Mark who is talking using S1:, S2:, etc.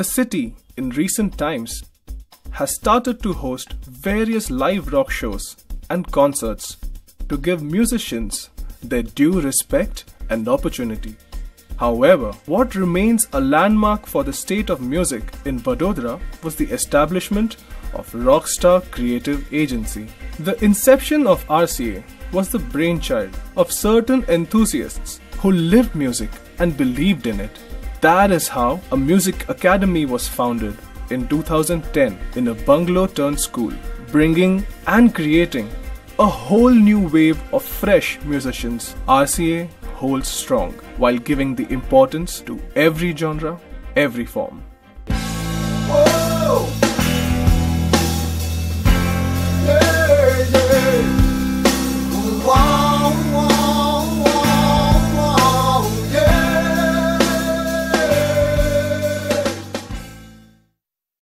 S1: The city, in recent times, has started to host various live rock shows and concerts to give musicians their due respect and opportunity. However, what remains a landmark for the state of music in Vadodara was the establishment of Rockstar Creative Agency. The inception of RCA was the brainchild of certain enthusiasts who lived music and believed in it. That is how a music academy was founded in 2010 in a bungalow turned school, bringing and creating a whole new wave of fresh musicians. RCA holds strong while giving the importance to every genre, every form.